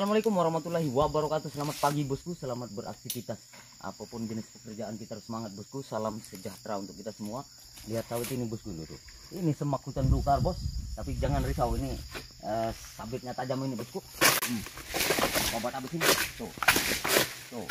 Assalamualaikum warahmatullahi wabarakatuh. Selamat pagi bosku, selamat beraktivitas. Apa pun jenis pekerjaan kita harus semangat bosku. Salam sejahtera untuk kita semua. Lihat sawit ini bosku dulu. Ini semak hutan belukar bos. Tapi jangan risau ini eh, sabitnya tajam ini bosku. Hmm. Obat habis ini. Tuh. Tuh.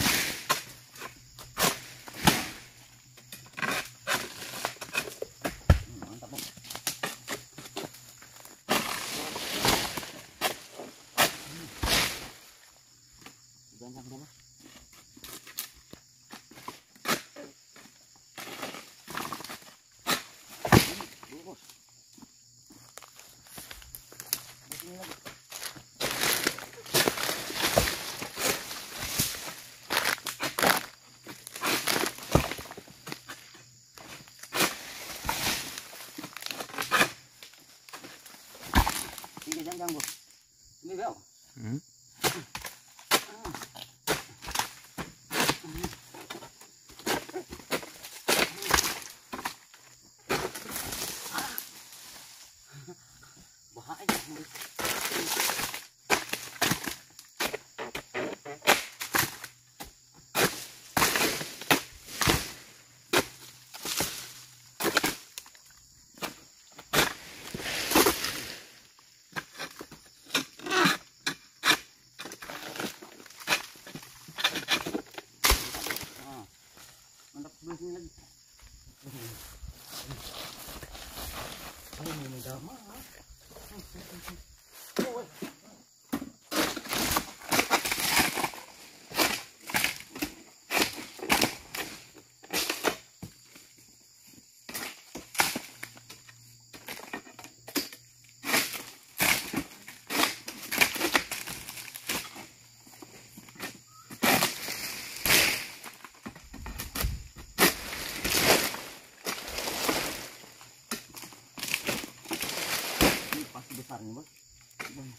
没讲过，没有。嗯。Mantap sebelah sini lagi. Oh, ini udah mah. Oh, ini pasti besar nih bos. Wih.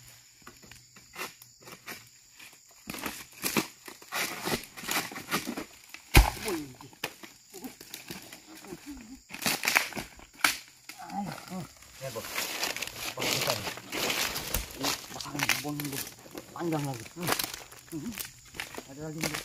Ayo, oh. Ya bos. Pakai besar. Ini bakaran kebun nih bos. Panjang lagi. Hmm. Hmm. Ada lagi nih bos.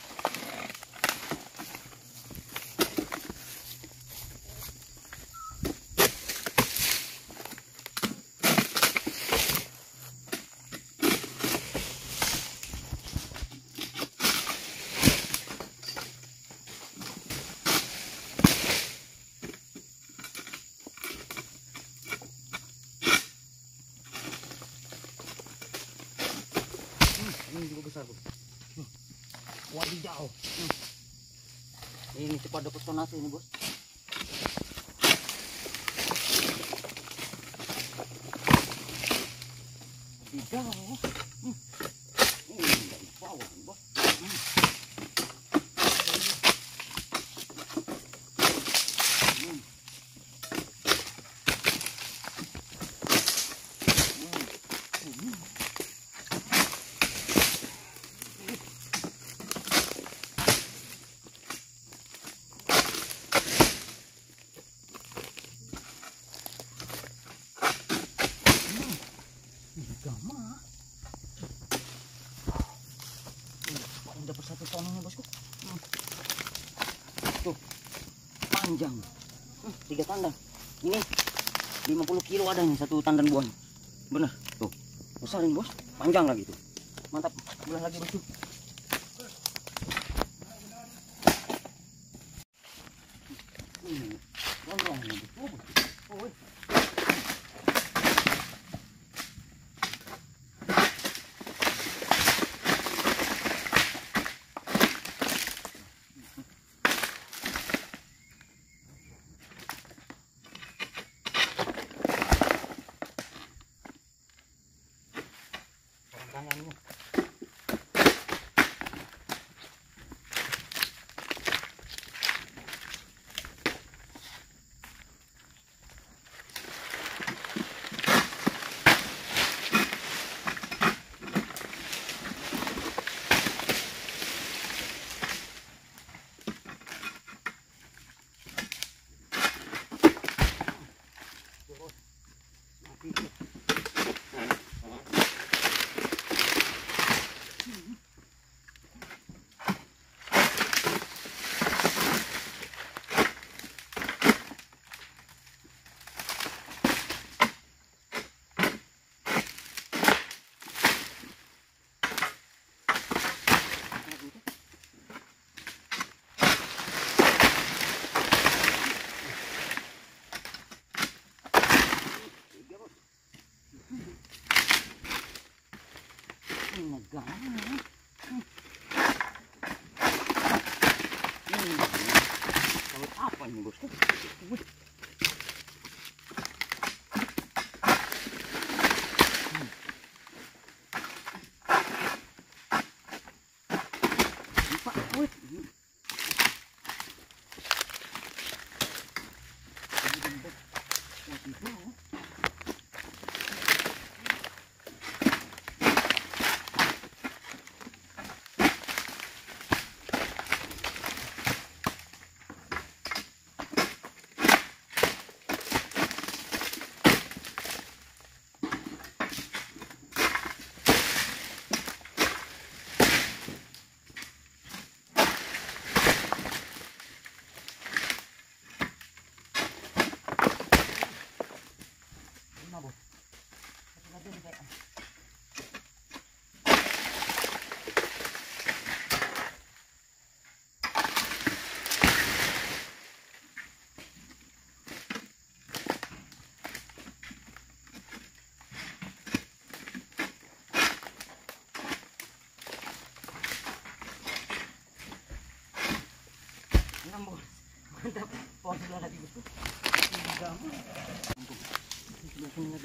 Hmm, ini juga besar bos. Hmm. Wadidaw. Hmm. Ini cepat dapat sonasi ini bos. Wadidaw. Hmm. Ini dari bawah nih, bos. Hmm. Hmm. Hmm. Hmm. Gama. Ini dapat satu ton ini bosku. Hmm. Tuh, panjang. Hmm, tiga tandan. Ini 50 kilo ada nih satu tandan buahnya. Bener, tuh. Besar ini bos, panjang lagi tuh. Mantap, belah lagi bosku. Немного. А, по-моему, что будет? Вот,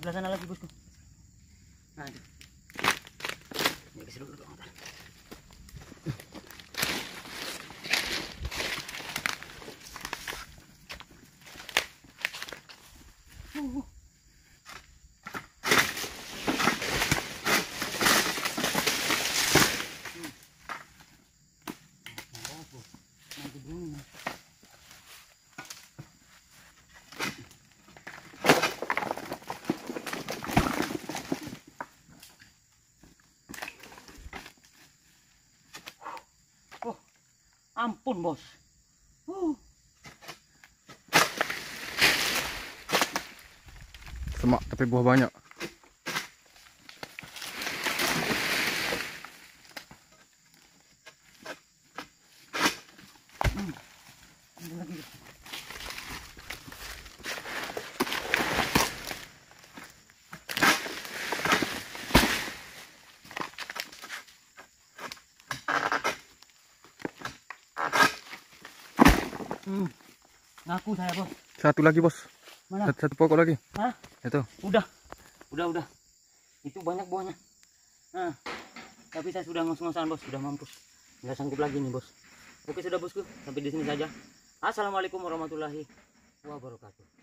Sebelah sana lagi, bosku. Nah. Ini dong. Ampun bos. Uh, Semak tapi buah banyak. lagi. Ngaku saya bos. Satu lagi bos. Mana? Satu, satu pokok lagi. Hah? Itu. Udah, udah, udah. Itu banyak buahnya. Nah, tapi saya sudah ngos-ngosan bos, sudah mampus. Nggak sanggup lagi nih bos. Oke sudah bosku, sampai di sini saja. Assalamualaikum warahmatullahi wabarakatuh.